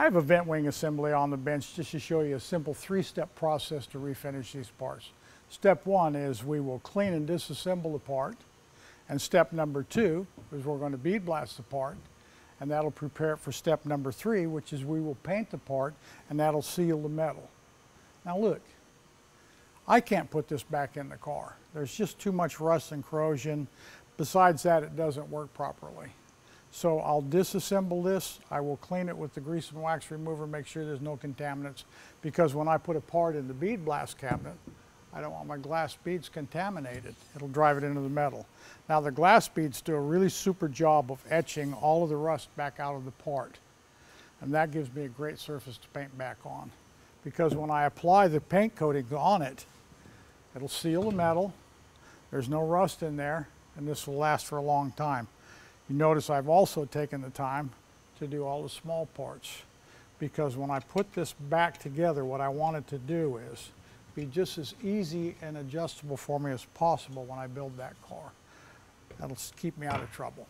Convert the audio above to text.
I have a vent wing assembly on the bench just to show you a simple three-step process to refinish these parts. Step one is we will clean and disassemble the part. And step number two is we're going to bead blast the part. And that'll prepare it for step number three, which is we will paint the part and that'll seal the metal. Now look, I can't put this back in the car. There's just too much rust and corrosion. Besides that, it doesn't work properly. So I'll disassemble this. I will clean it with the grease and wax remover, make sure there's no contaminants. Because when I put a part in the bead blast cabinet, I don't want my glass beads contaminated. It'll drive it into the metal. Now the glass beads do a really super job of etching all of the rust back out of the part. And that gives me a great surface to paint back on. Because when I apply the paint coating on it, it'll seal the metal. There's no rust in there, and this will last for a long time. You notice I've also taken the time to do all the small parts because when I put this back together, what I wanted to do is be just as easy and adjustable for me as possible when I build that car. That'll keep me out of trouble.